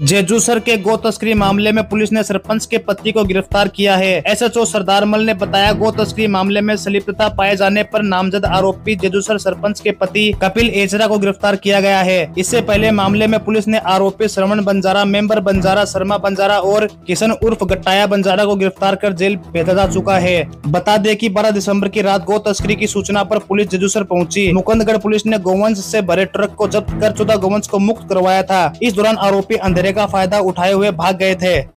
जेजूसर के गो तस्करी मामले में पुलिस ने सरपंच के पति को गिरफ़्तार किया है। एसएचओ सरदार मल ने बताया गो तस्करी मामले में संलिप्तता पाए जाने पर नामजद आरोपी जेजूसर सरपंच के पति कपिल एचरा को गिरफ़्तार किया गया है। इससे पहले मामले में पुलिस ने आरोपी श्रवण बंजारा, मेंबर बंजारा, शर्मा बंजारा और किशन उर्फ़ गट्टाया बंजारा को गिरफ़्तार कर जेल भेजा जा चुका है। बता दें की बारह दिसंबर की रात गो तस्करी की सूचना आरोप पुलिस जेजूसर पहुँची। मुकंदगढ़ पुलिस ने गोवंश ऐसी भरे ट्रक को जब्त कर चौदह गोवंश को मुक्त करवाया था। इस दौरान आरोपी अंधेरे का फ़ायदा उठाए हुए भाग गए थे।